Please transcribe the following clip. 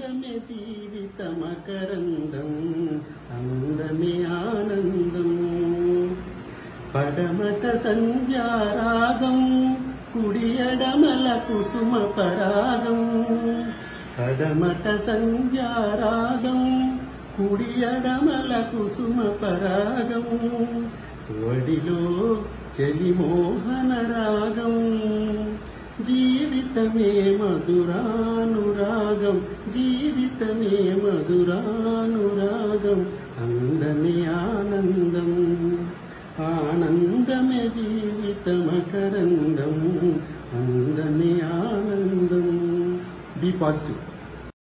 అందమే జీవితమకరందం అందమే ఆనందం. పడమట సంధ్యారాగం కుడియడమల కుసుమ పరాగం. పడమట సంధ్యారాగం కుడియడమల కుసుమ పరాగం. వడిలో చలిమోహన రాగం. జీవితమే మధురాను భోగం జీవితమే మధురానురాగం అందమే ఆనందం. ఆనందమే జీవితమకరందం అందమే ఆనందం. B positive